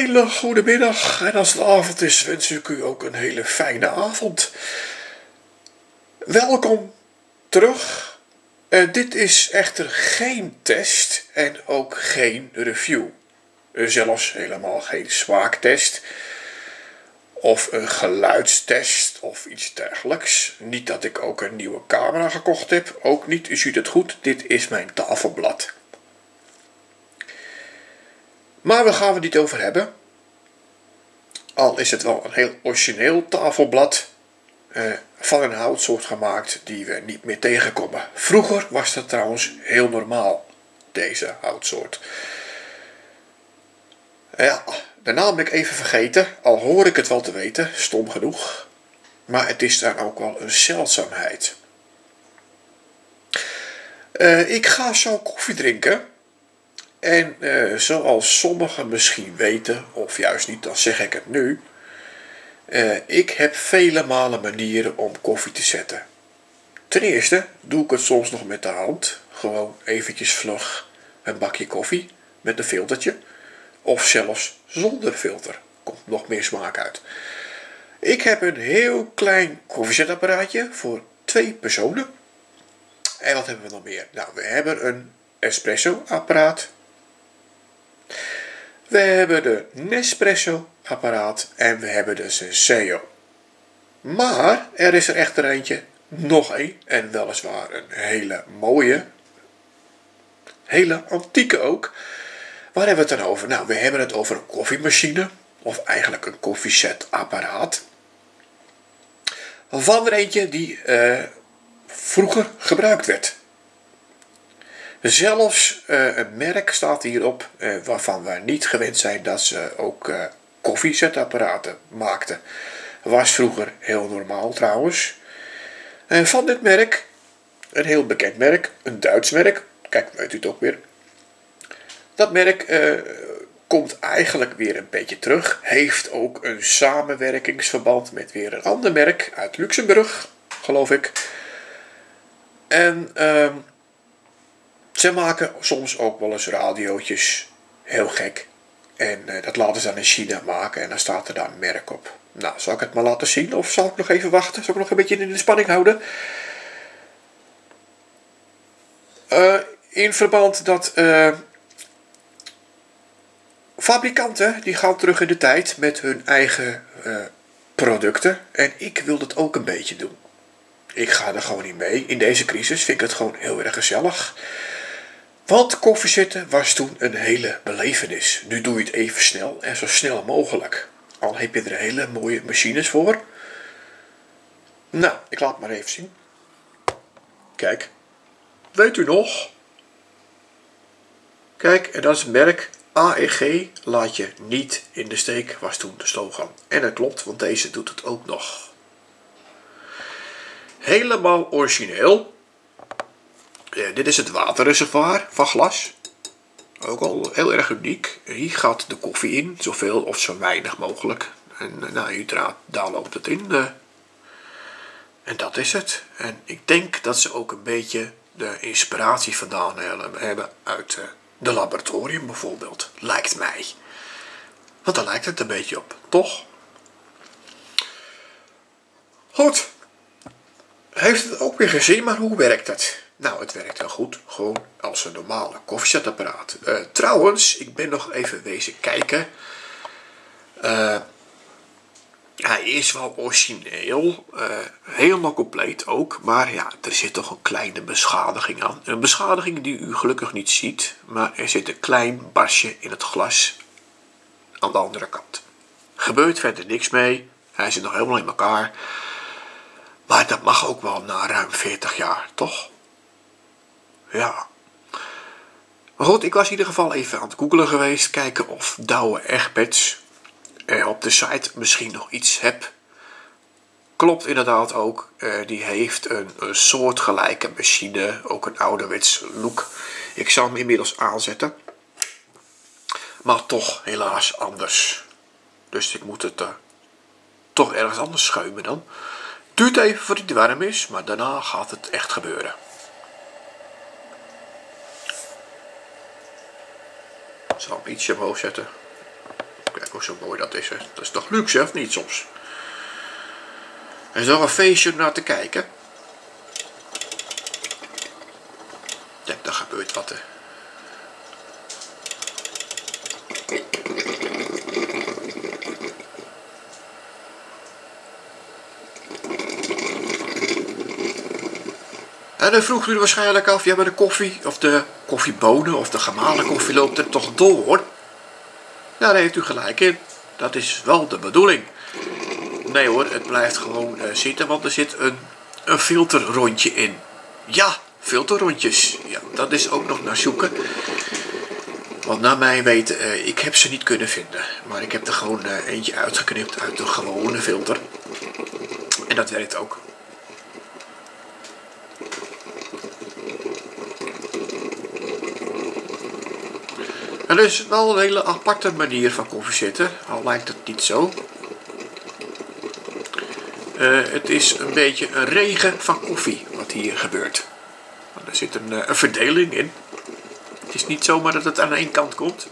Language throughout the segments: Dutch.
hele goede middag. En als het avond is, wens ik u ook een hele fijne avond. Welkom terug. Uh, dit is echter geen test en ook geen review. Uh, zelfs helemaal geen zwaaktest. Of een geluidstest of iets dergelijks. Niet dat ik ook een nieuwe camera gekocht heb. Ook niet, u ziet het goed. Dit is mijn tafelblad. Maar we gaan we niet over hebben. Al is het wel een heel origineel tafelblad. Uh, van een houtsoort gemaakt die we niet meer tegenkomen. Vroeger was dat trouwens heel normaal, deze houtsoort. Ja, de ben ik even vergeten, al hoor ik het wel te weten, stom genoeg. Maar het is dan ook wel een zeldzaamheid. Uh, ik ga zo koffie drinken. En uh, zoals sommigen misschien weten, of juist niet, dan zeg ik het nu. Uh, ik heb vele malen manieren om koffie te zetten. Ten eerste doe ik het soms nog met de hand. Gewoon eventjes vlug een bakje koffie met een filtertje. Of zelfs zonder filter. Komt nog meer smaak uit. Ik heb een heel klein koffiezetapparaatje voor twee personen. En wat hebben we nog meer? Nou, we hebben een espresso apparaat. We hebben de Nespresso apparaat en we hebben de Senseo. Maar er is er echter eentje, nog één, en weliswaar een hele mooie, hele antieke ook. Waar hebben we het dan over? Nou, we hebben het over een koffiemachine, of eigenlijk een koffiezetapparaat. Van er eentje die uh, vroeger gebruikt werd. Zelfs uh, een merk staat hierop uh, waarvan we niet gewend zijn dat ze ook uh, koffiezetapparaten maakten. Was vroeger heel normaal trouwens. En van dit merk, een heel bekend merk, een Duits merk, kijk, weet u het ook weer. Dat merk komt eigenlijk weer een beetje terug. Heeft ook een samenwerkingsverband met weer een ander merk uit Luxemburg, geloof ik. En ehm, ze maken soms ook wel eens radiootjes. Heel gek. En uh, dat laten ze dan in China maken en dan staat er daar een merk op. Nou, zal ik het maar laten zien of zal ik nog even wachten? Zal ik nog een beetje in de spanning houden? Uh, in verband dat uh, fabrikanten die gaan terug in de tijd met hun eigen producten. En ik wil dat ook een beetje doen. Ik ga er gewoon niet mee. In deze crisis vind ik het gewoon heel erg gezellig. Want koffiezitten was toen een hele belevenis. Nu doe je het even snel en zo snel mogelijk. Al heb je er hele mooie machines voor. Nou, ik laat maar even zien. Kijk, weet u nog? Kijk, en dat is het merk AEG laat je niet in de steek, was toen de slogan. En dat klopt, want deze doet het ook nog. Helemaal origineel. Dit is het waterreservoir van glas. Ook al heel erg uniek. Hier gaat de koffie in, zoveel of zo weinig mogelijk. En eh, nou, uiteraard, daar loopt het in. Uh, en dat is het. En ik denk dat ze ook een beetje de inspiratie vandaan hebben uit uh, de laboratorium bijvoorbeeld. Lijkt mij. Want daar lijkt het een beetje op, toch? Goed. Heeft het ook weer gezien, maar hoe werkt het? Nou, het werkt heel goed. Gewoon als een normale koffiezetapparaat. Uh, trouwens, ik ben nog even wezen kijken. Uh, hij is wel origineel. Uh, helemaal compleet ook. Maar ja, er zit toch een kleine beschadiging aan. Een beschadiging die u gelukkig niet ziet. Maar er zit een klein barsje in het glas aan de andere kant. Gebeurt verder niks mee. Hij zit nog helemaal in elkaar. Maar dat mag ook wel na ruim 40 jaar, toch? Ja. Maar goed, ik was in ieder geval even aan het googelen geweest. Kijken of Douwe Egberts er op de site misschien nog iets heb. Klopt inderdaad ook. Uh, die heeft een, soortgelijke machine. Ook een ouderwets look. Ik zal hem inmiddels aanzetten. Maar toch helaas anders. Dus ik moet het uh, toch ergens anders schuimen dan. Duurt even voordat het warm is. Maar daarna gaat het echt gebeuren. Ik zal hem ietsje omhoog zetten. Kijk hoe zo mooi dat is. Hè? Dat is toch luxe, of niet soms? Er is toch een feestje om naar te kijken. Ja, daar gebeurt wat. Hè. En dan vroeg u waarschijnlijk af, ja maar de koffie, of de koffiebonen, of de gemalen koffie loopt er toch door? Ja, daar heeft u gelijk in. Dat is wel de bedoeling. Nee hoor, het blijft gewoon uh, zitten, want er zit een, een filterrondje in. Ja, filterrondjes. Ja, dat is ook nog naar zoeken. Want naar mijn weten, uh, ik heb ze niet kunnen vinden. Maar ik heb er gewoon uh, eentje uitgeknipt uit de gewone filter. En dat werkt ook. Dat is wel een hele aparte manier van koffiezitten, al lijkt het niet zo. Uh, het is een beetje een regen van koffie wat hier gebeurt. Er zit een, een verdeling in. Het is niet zomaar dat het aan één kant komt.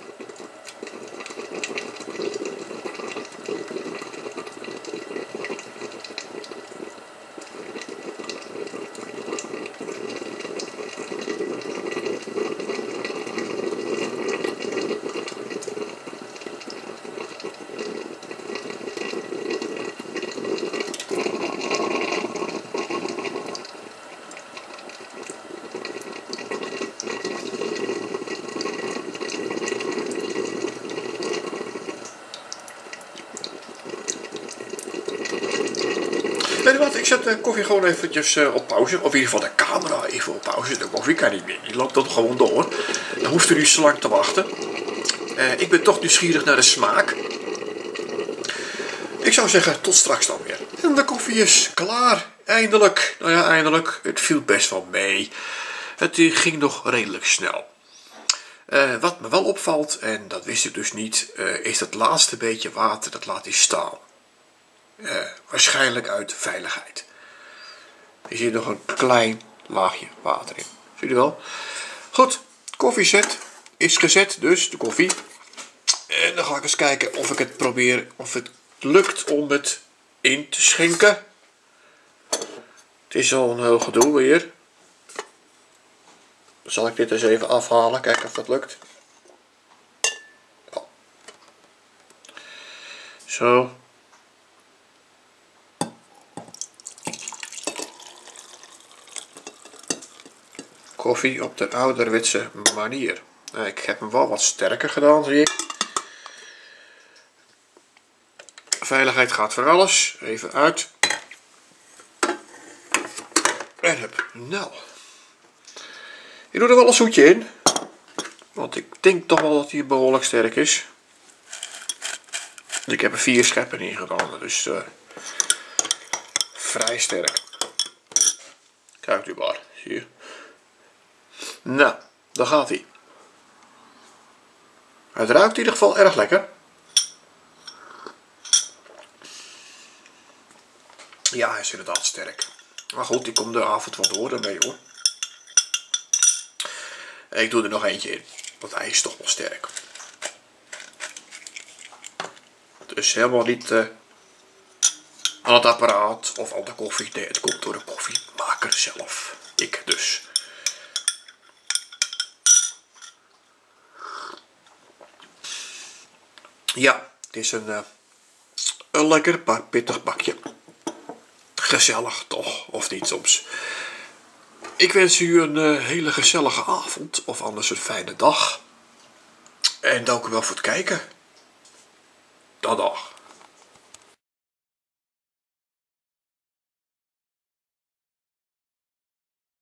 Zet de koffie gewoon eventjes uh, op pauze. Of in ieder geval de camera even op pauze. De koffie kan niet meer, die loopt dan gewoon door. Dan hoeft u niet zo lang te wachten. Uh, ik ben toch nieuwsgierig naar de smaak. Ik zou zeggen, tot straks dan weer. En de koffie is klaar. Eindelijk. Nou ja, eindelijk. Het viel best wel mee. Het ging nog redelijk snel. Wat me wel opvalt, en dat wist ik dus niet, is dat laatste beetje water, dat laat hij staan. Waarschijnlijk uit veiligheid. Er zit nog een klein laagje water in. Zie je wel? Goed, koffiezet is gezet, dus de koffie. En dan ga ik eens kijken of ik het probeer, of het lukt om het in te schenken. Het is al een heel gedoe weer. Zal ik dit eens even afhalen, kijken of dat lukt. Ja. Zo. Koffie op de ouderwetse manier. Nou, ik heb hem wel wat sterker gedaan, zie ik. Veiligheid gaat voor alles. Even uit. En heb, nou. Ik doe er wel een zoetje in. Want ik denk toch wel dat hij behoorlijk sterk is. Ik heb er vier scheppen in gedaan, dus uh, vrij sterk. Kijk u maar, zie je. Nou, daar gaat hij. Het ruikt in ieder geval erg lekker. Ja, hij is inderdaad sterk. Maar goed, die komt de avond wel door daarmee hoor. Ik doe er nog eentje in, want hij is toch wel sterk. Dus helemaal niet uh, aan het apparaat of aan de koffie. Nee, het komt door de koffiemaker zelf. Ik dus. Ja, het is een, uh, een lekker pittig bakje. Gezellig toch, of niet soms. Ik wens u een uh, hele gezellige avond, of anders een fijne dag. En dank u wel voor het kijken. Dag.